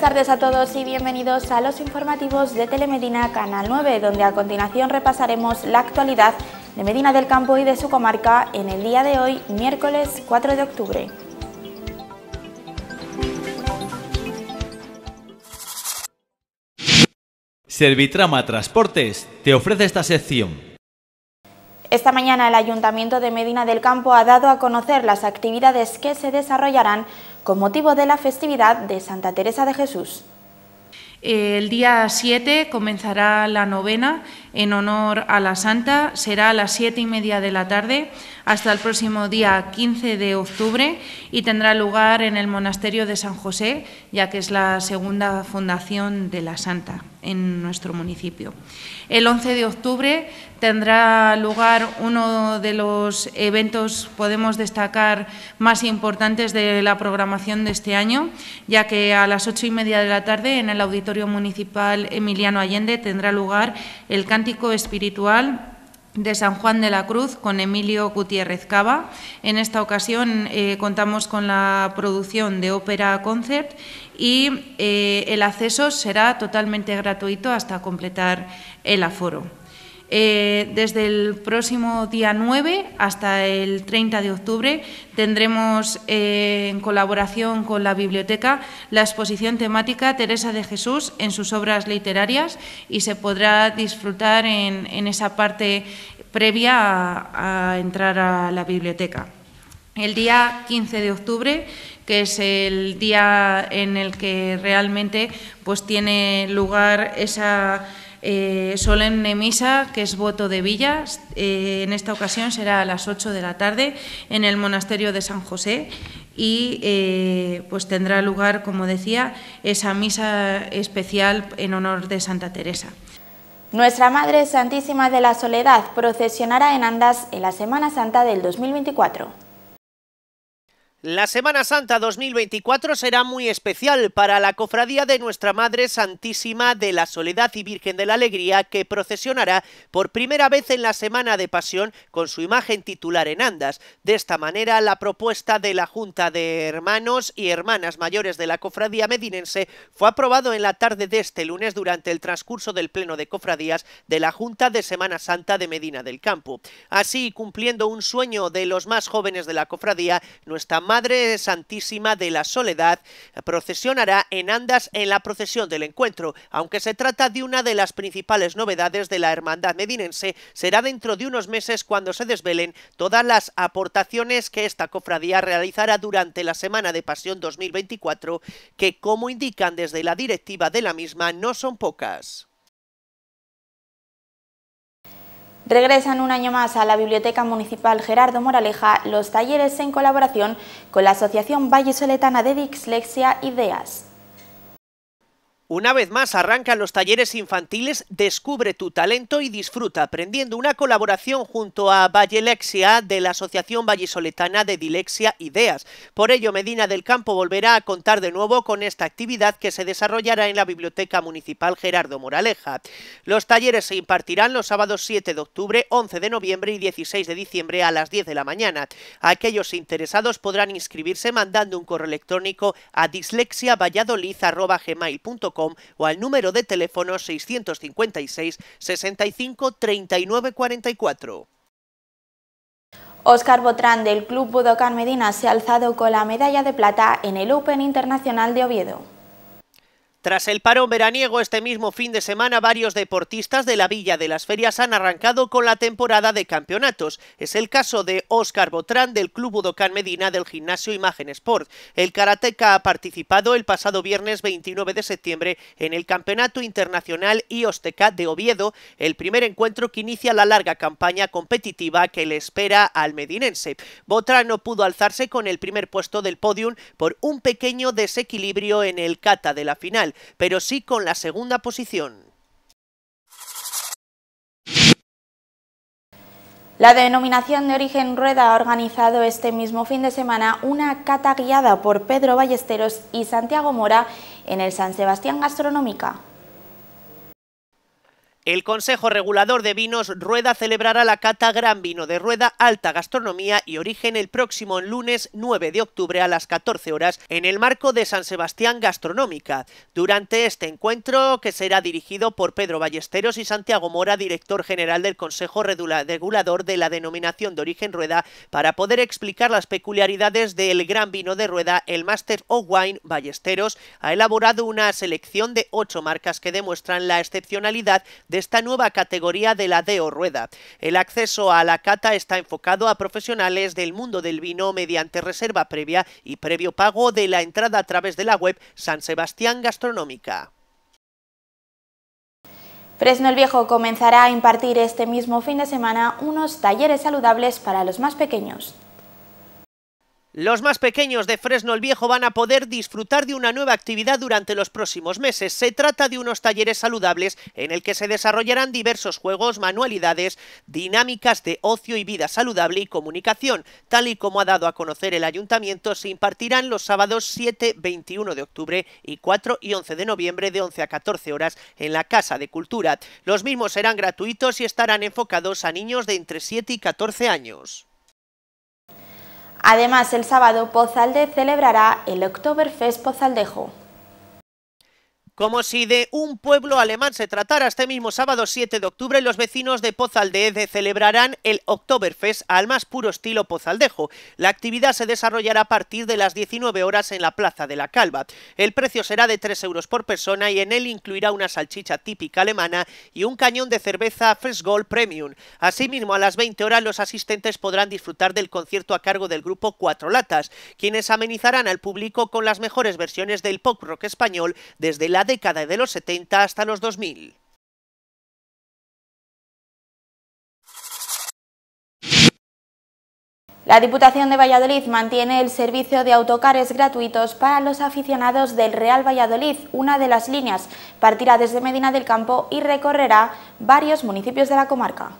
buenas tardes a todos y bienvenidos a los informativos de Telemedina Canal 9, donde a continuación repasaremos la actualidad de Medina del Campo y de su comarca en el día de hoy, miércoles 4 de octubre. Servitrama Transportes te ofrece esta sección. Esta mañana el Ayuntamiento de Medina del Campo ha dado a conocer las actividades que se desarrollarán con motivo de la festividad de Santa Teresa de Jesús. El día 7 comenzará la novena en honor a la Santa, será a las siete y media de la tarde hasta el próximo día 15 de octubre y tendrá lugar en el Monasterio de San José, ya que es la segunda fundación de la Santa en nuestro municipio. El 11 de octubre tendrá lugar uno de los eventos, podemos destacar, más importantes de la programación de este año, ya que a las ocho y media de la tarde en el Auditorio Municipal Emiliano Allende tendrá lugar el espiritual de San Juan de la Cruz con Emilio Gutiérrez Cava. En esta ocasión eh, contamos con la producción de ópera concert y eh, el acceso será totalmente gratuito hasta completar el aforo. Eh, desde el próximo día 9 hasta el 30 de octubre tendremos eh, en colaboración con la biblioteca la exposición temática Teresa de Jesús en sus obras literarias y se podrá disfrutar en, esa parte previa a, a entrar a la biblioteca. El día 15 de octubre que es el día en el que realmente pues, tiene lugar esa eh, solemne misa, que es voto de villas. Eh, en esta ocasión será a las 8 de la tarde en el monasterio de San José y eh, pues tendrá lugar, como decía, esa misa especial en honor de Santa Teresa. Nuestra Madre Santísima de la Soledad procesionará en Andas en la Semana Santa del 2024. La Semana Santa 2024 será muy especial para la cofradía de Nuestra Madre Santísima de la Soledad y Virgen de la Alegría que procesionará por primera vez en la Semana de Pasión con su imagen titular en Andas. De esta manera, la propuesta de la Junta de Hermanos y Hermanas Mayores de la Cofradía Medinense fue aprobado en la tarde de este lunes durante el transcurso del Pleno de Cofradías de la Junta de Semana Santa de Medina del Campo. Así, cumpliendo un sueño de los más jóvenes de la cofradía, Nuestra Madre Santísima de la Soledad procesionará en Andas en la procesión del encuentro. Aunque se trata de una de las principales novedades de la hermandad medinense, será dentro de unos meses cuando se desvelen todas las aportaciones que esta cofradía realizará durante la Semana de Pasión 2024, que como indican desde la directiva de la misma no son pocas. Regresan un año más a la Biblioteca Municipal Gerardo Moraleja los talleres en colaboración con la Asociación Vallesoletana de Dislexia Ideas. Una vez más arrancan los talleres infantiles Descubre tu talento y disfruta, aprendiendo una colaboración junto a Vallelexia de la Asociación Vallisoletana de Dilexia Ideas. Por ello, Medina del Campo volverá a contar de nuevo con esta actividad que se desarrollará en la Biblioteca Municipal Gerardo Moraleja. Los talleres se impartirán los sábados 7 de octubre, 11 de noviembre y 16 de diciembre a las 10 de la mañana. Aquellos interesados podrán inscribirse mandando un correo electrónico a o al número de teléfono 656 65 39 44. Óscar Botrán del Club Budokan Medina se ha alzado con la medalla de plata en el Open Internacional de Oviedo. Tras el parón veraniego este mismo fin de semana, varios deportistas de la Villa de las Ferias han arrancado con la temporada de campeonatos. Es el caso de Óscar Botrán del Club Budokan Medina del gimnasio Imagen Sport. El karateca ha participado el pasado viernes 29 de septiembre en el Campeonato Internacional IOSTECA de Oviedo, el primer encuentro que inicia la larga campaña competitiva que le espera al medinense. Botrán no pudo alzarse con el primer puesto del podium por un pequeño desequilibrio en el kata de la final pero sí con la segunda posición. La denominación de origen Rueda ha organizado este mismo fin de semana una cata guiada por Pedro Ballesteros y Santiago Mora en el San Sebastián Gastronómica. El Consejo Regulador de Vinos Rueda celebrará la cata Gran Vino de Rueda, Alta Gastronomía y Origen el próximo lunes 9 de octubre a las 14 horas en el marco de San Sebastián Gastronómica. Durante este encuentro, que será dirigido por Pedro Ballesteros y Santiago Mora, director general del Consejo Regulador de la denominación de origen Rueda, para poder explicar las peculiaridades del Gran Vino de Rueda, el Master of Wine Ballesteros ha elaborado una selección de ocho marcas que demuestran la excepcionalidad de esta nueva categoría de la DEO Rueda. El acceso a la cata está enfocado a profesionales del mundo del vino mediante reserva previa y previo pago de la entrada a través de la web San Sebastián Gastronómica. Fresno el Viejo comenzará a impartir este mismo fin de semana unos talleres saludables para los más pequeños. Los más pequeños de Fresno el Viejo van a poder disfrutar de una nueva actividad durante los próximos meses. Se trata de unos talleres saludables en el que se desarrollarán diversos juegos, manualidades, dinámicas de ocio y vida saludable y comunicación. Tal y como ha dado a conocer el ayuntamiento, se impartirán los sábados 7, 21 de octubre y 4 y 11 de noviembre de 11 a 14 horas en la Casa de Cultura. Los mismos serán gratuitos y estarán enfocados a niños de entre 7 y 14 años. Además, el sábado Pozalde celebrará el Oktoberfest Pozaldejo. Como si de un pueblo alemán se tratara, este mismo sábado 7 de octubre los vecinos de Pozalde celebrarán el Oktoberfest al más puro estilo pozaldejo. La actividad se desarrollará a partir de las 19 horas en la Plaza de la Calva. El precio será de 3 euros por persona y en él incluirá una salchicha típica alemana y un cañón de cerveza Fresh Gold Premium. Asimismo, a las 20 horas los asistentes podrán disfrutar del concierto a cargo del grupo Cuatro Latas, quienes amenizarán al público con las mejores versiones del pop rock español desde la década de los 70 hasta los 2000. La Diputación de Valladolid mantiene el servicio de autocares gratuitos para los aficionados del Real Valladolid. Una de las líneas partirá desde Medina del Campo y recorrerá varios municipios de la comarca.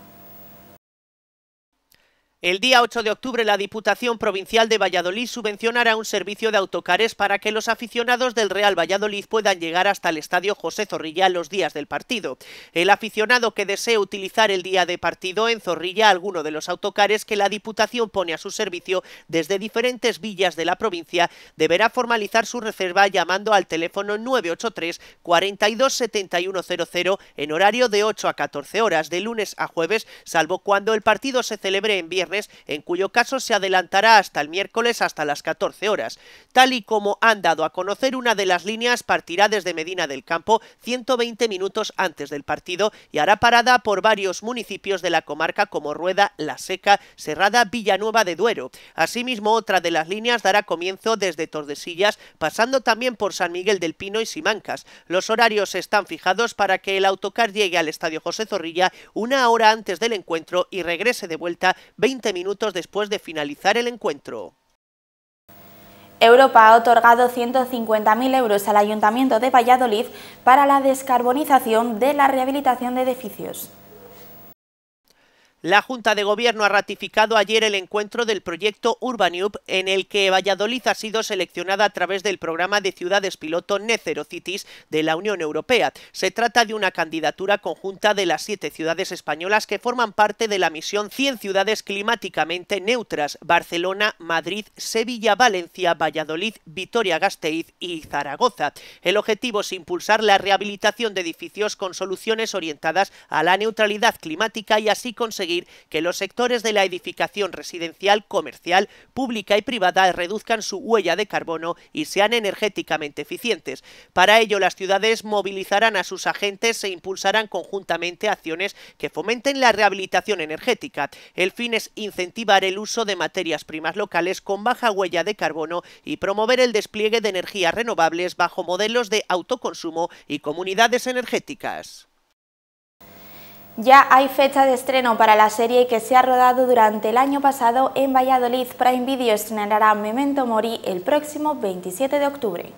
El día 8 de octubre la Diputación Provincial de Valladolid subvencionará un servicio de autocares para que los aficionados del Real Valladolid puedan llegar hasta el Estadio José Zorrilla los días del partido. El aficionado que desee utilizar el día de partido en Zorrilla alguno de los autocares que la Diputación pone a su servicio desde diferentes villas de la provincia deberá formalizar su reserva llamando al teléfono 983 42 7100 en horario de 8 a 14 horas de lunes a jueves, salvo cuando el partido se celebre en viernes en cuyo caso se adelantará hasta el miércoles hasta las 14 horas. Tal y como han dado a conocer, una de las líneas partirá desde Medina del Campo 120 minutos antes del partido y hará parada por varios municipios de la comarca como Rueda, La Seca, Serrada, Villanueva de Duero. Asimismo, otra de las líneas dará comienzo desde Tordesillas, pasando también por San Miguel del Pino y Simancas. Los horarios están fijados para que el autocar llegue al Estadio José Zorrilla una hora antes del encuentro y regrese de vuelta 20 minutos después de finalizar el encuentro. Europa ha otorgado 150.000 euros al Ayuntamiento de Valladolid para la descarbonización de la rehabilitación de edificios. La Junta de Gobierno ha ratificado ayer el encuentro del proyecto Urbaniup en el que Valladolid ha sido seleccionada a través del programa de ciudades piloto Net de la Unión Europea. Se trata de una candidatura conjunta de las siete ciudades españolas que forman parte de la misión 100 ciudades climáticamente neutras, Barcelona, Madrid, Sevilla, Valencia, Valladolid, Vitoria-Gasteiz y Zaragoza. El objetivo es impulsar la rehabilitación de edificios con soluciones orientadas a la neutralidad climática y así que los sectores de la edificación residencial, comercial, pública y privada reduzcan su huella de carbono y sean energéticamente eficientes. Para ello, las ciudades movilizarán a sus agentes e impulsarán conjuntamente acciones que fomenten la rehabilitación energética. El fin es incentivar el uso de materias primas locales con baja huella de carbono y promover el despliegue de energías renovables bajo modelos de autoconsumo y comunidades energéticas. Ya hay fecha de estreno para la serie que se ha rodado durante el año pasado en Valladolid. Prime Video estrenará Memento Mori el próximo 27 de octubre.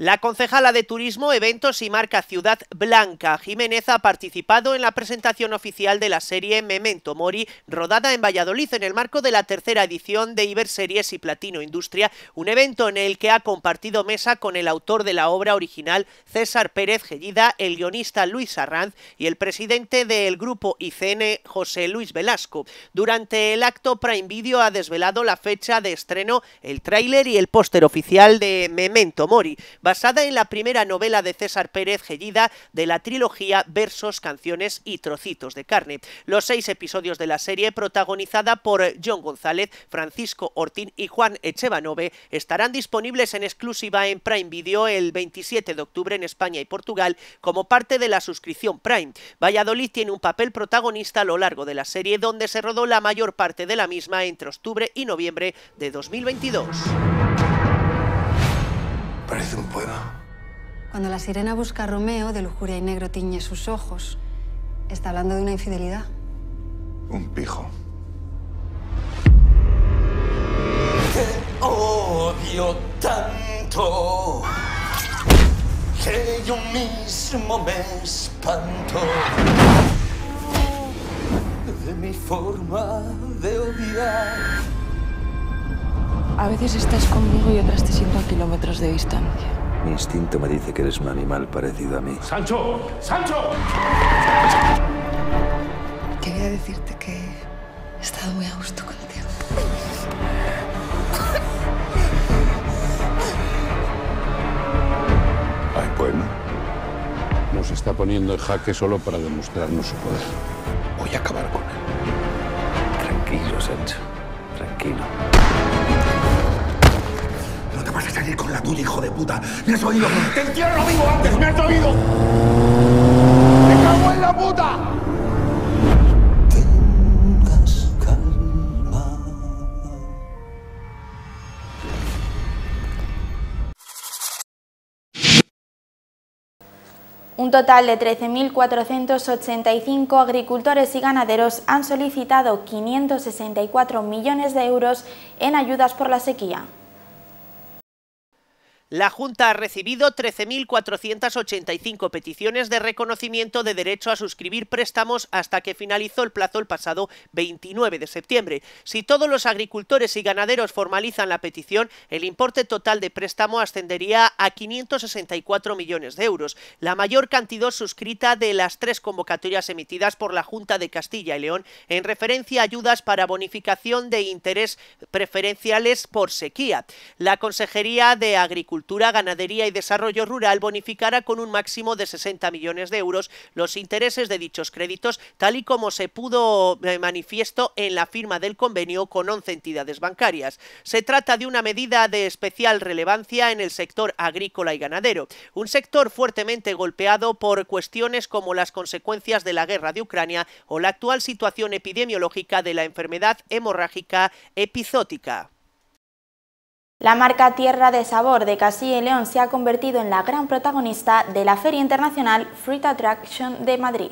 La concejala de Turismo, Eventos y Marca Ciudad Blanca, Jiménez, ha participado en la presentación oficial de la serie Memento Mori, rodada en Valladolid en el marco de la tercera edición de Iberseries y Platino Industria, un evento en el que ha compartido mesa con el autor de la obra original, César Pérez Gellida, el guionista Luis Arranz y el presidente del grupo ICN, José Luis Velasco. Durante el acto, Prime Video ha desvelado la fecha de estreno, el tráiler y el póster oficial de Memento Mori basada en la primera novela de César Pérez Gellida de la trilogía Versos, Canciones y Trocitos de Carne. Los seis episodios de la serie, protagonizada por John González, Francisco Ortín y Juan Echevanove, estarán disponibles en exclusiva en Prime Video el 27 de octubre en España y Portugal como parte de la suscripción Prime. Valladolid tiene un papel protagonista a lo largo de la serie donde se rodó la mayor parte de la misma entre octubre y noviembre de 2022. Parece un poema. Cuando la sirena busca a Romeo, de lujuria y negro tiñe sus ojos. Está hablando de una infidelidad. Un pijo. Te odio tanto que yo mismo me espanto de mi forma de odiar. A veces estás conmigo y otras te siento a kilómetros de distancia. Mi instinto me dice que eres un animal parecido a mí. ¡Sancho! ¡Sancho! Quería decirte que he estado muy a gusto contigo. ¿Hay poema? Nos está poniendo en jaque solo para demostrarnos su poder. Voy a acabar con él. Tranquilo, Sancho. Tranquilo. Salir con la tuya, hijo de puta. ¿Me has oído? ¡Te entierro vivo antes! ¿Me has oído? ¡Me cago en la puta! Tengas calma. Un total de 13.485 agricultores y ganaderos han solicitado 564 millones de euros en ayudas por la sequía. La Junta ha recibido 13.485 peticiones de reconocimiento de derecho a suscribir préstamos hasta que finalizó el plazo el pasado 29 de septiembre. Si todos los agricultores y ganaderos formalizan la petición, el importe total de préstamo ascendería a 564 millones de euros, la mayor cantidad suscrita de las tres convocatorias emitidas por la Junta de Castilla y León en referencia a ayudas para bonificación de interés preferenciales por sequía. La Consejería de Agricultura Agricultura, Ganadería y Desarrollo Rural bonificará con un máximo de 60 millones de euros los intereses de dichos créditos, tal y como se pudo eh, manifiesto en la firma del convenio con 11 entidades bancarias. Se trata de una medida de especial relevancia en el sector agrícola y ganadero, un sector fuertemente golpeado por cuestiones como las consecuencias de la guerra de Ucrania o la actual situación epidemiológica de la enfermedad hemorrágica epizótica. La marca Tierra de Sabor de Castilla y León se ha convertido en la gran protagonista de la Feria Internacional Fruit Attraction de Madrid.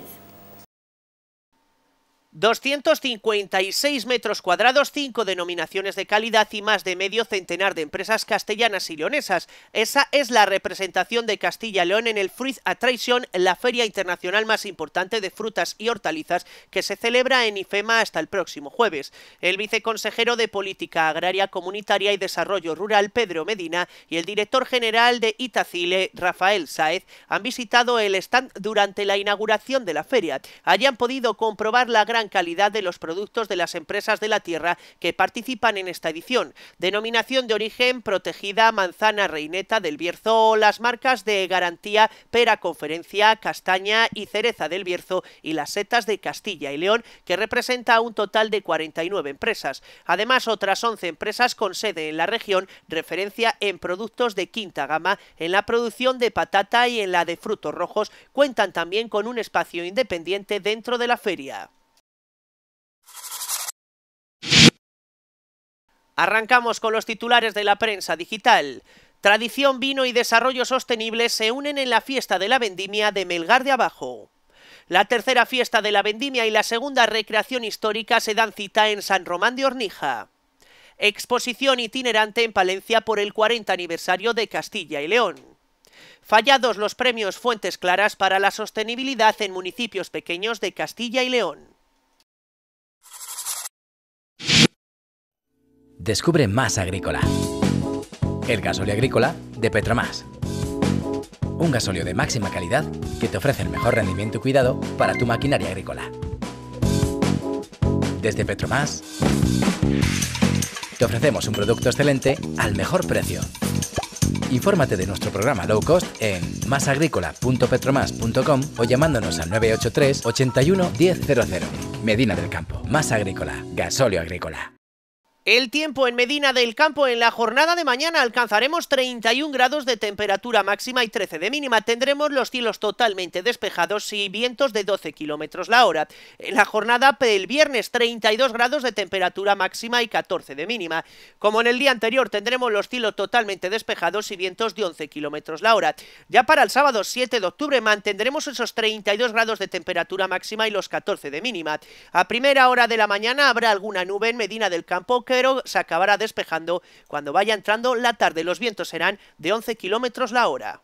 256 metros cuadrados, cinco denominaciones de calidad y más de medio centenar de empresas castellanas y leonesas. Esa es la representación de Castilla y León en el Fruit Attraction, la feria internacional más importante de frutas y hortalizas que se celebra en IFEMA hasta el próximo jueves. El viceconsejero de Política Agraria Comunitaria y Desarrollo Rural, Pedro Medina, y el director general de Itacile, Rafael Saez, han visitado el stand durante la inauguración de la feria. Allí podido comprobar la gran calidad de los productos de las empresas de la tierra que participan en esta edición. Denominación de origen protegida manzana reineta del Bierzo, las marcas de garantía Pera Conferencia, Castaña y Cereza del Bierzo y las setas de Castilla y León, que representa un total de 49 empresas. Además, otras 11 empresas con sede en la región, referencia en productos de quinta gama, en la producción de patata y en la de frutos rojos, cuentan también con un espacio independiente dentro de la feria. Arrancamos con los titulares de la prensa digital. Tradición, vino y desarrollo sostenible se unen en la fiesta de la vendimia de Melgar de Abajo. La tercera fiesta de la vendimia y la segunda recreación histórica se dan cita en San Román de Hornija. Exposición itinerante en Palencia por el 40 aniversario de Castilla y León. Fallados los premios Fuentes Claras para la sostenibilidad en municipios pequeños de Castilla y León. Descubre Más Agrícola. El gasóleo agrícola de Petromás. Un gasóleo de máxima calidad que te ofrece el mejor rendimiento y cuidado para tu maquinaria agrícola. Desde Petromás te ofrecemos un producto excelente al mejor precio. Infórmate de nuestro programa low cost en masagrícola.petromas.com o llamándonos al 983 81 1000. Medina del Campo. Más Agrícola. Gasóleo Agrícola. El tiempo en Medina del Campo en la jornada de mañana alcanzaremos 31 grados de temperatura máxima y 13 de mínima. Tendremos los cielos totalmente despejados y vientos de 12 kilómetros la hora. En la jornada el viernes 32 grados de temperatura máxima y 14 de mínima. Como en el día anterior tendremos los cielos totalmente despejados y vientos de 11 kilómetros la hora. Ya para el sábado 7 de octubre mantendremos esos 32 grados de temperatura máxima y los 14 de mínima. A primera hora de la mañana habrá alguna nube en Medina del Campo que pero se acabará despejando cuando vaya entrando la tarde. Los vientos serán de 11 kilómetros la hora.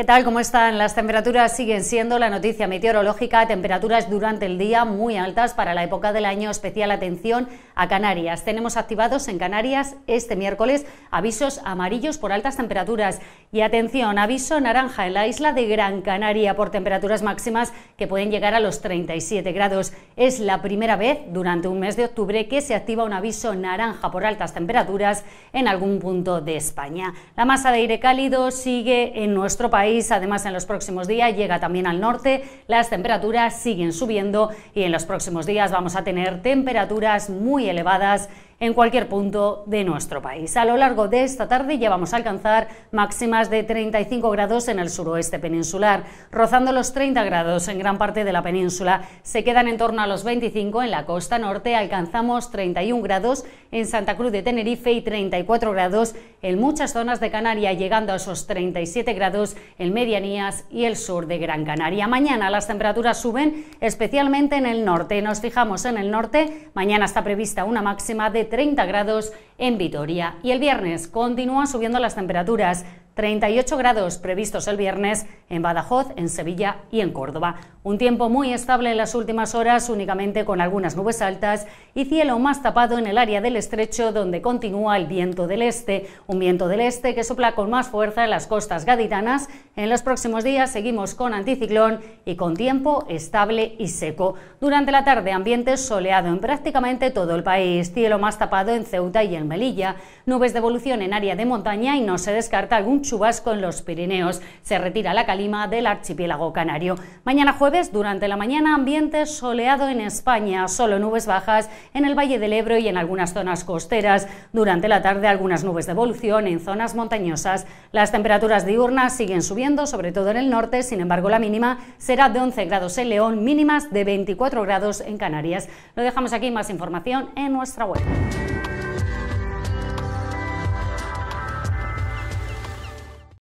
¿Qué tal? ¿Cómo están? Las temperaturas siguen siendo la noticia meteorológica. Temperaturas durante el día muy altas para la época del año. Especial atención a Canarias. Tenemos activados en Canarias este miércoles avisos amarillos por altas temperaturas. Y atención, aviso naranja en la isla de Gran Canaria por temperaturas máximas que pueden llegar a los 37 grados. Es la primera vez durante un mes de octubre que se activa un aviso naranja por altas temperaturas en algún punto de España. La masa de aire cálido sigue en nuestro país Además, en los próximos días llega también al norte. Las temperaturas siguen subiendo y en los próximos días vamos a tener temperaturas muy elevadas en cualquier punto de nuestro país. A lo largo de esta tarde ya vamos a alcanzar máximas de 35 grados en el suroeste peninsular, rozando los 30 grados en gran parte de la península. Se quedan en torno a los 25 en la costa norte, alcanzamos 31 grados en Santa Cruz de Tenerife y 34 grados en muchas zonas de Canarias, llegando a esos 37 grados en medianías y el sur de Gran Canaria. Mañana las temperaturas suben, especialmente en el norte. Nos fijamos en el norte, mañana está prevista una máxima de 30 grados en Vitoria. Y el viernes continúan subiendo las temperaturas. 38 grados previstos el viernes en Badajoz, en Sevilla y en Córdoba. Un tiempo muy estable en las últimas horas, únicamente con algunas nubes altas y cielo más tapado en el área del estrecho donde continúa el viento del este. Un viento del este que sopla con más fuerza en las costas gaditanas. En los próximos días seguimos con anticiclón y con tiempo estable y seco. Durante la tarde ambiente soleado en prácticamente todo el país. Cielo más tapado en Ceuta y en Melilla. Nubes de evolución en área de montaña y no se descarta algún chubasco en los Pirineos. Se retira la calima del archipiélago canario. Mañana jueves, durante la mañana, ambiente soleado en España, solo nubes bajas en el Valle del Ebro y en algunas zonas costeras. Durante la tarde, algunas nubes de evolución en zonas montañosas. Las temperaturas diurnas siguen subiendo, sobre todo en el norte, sin embargo, la mínima será de 11 grados en León, mínimas de 24 grados en Canarias. Lo dejamos aquí, más información en nuestra web.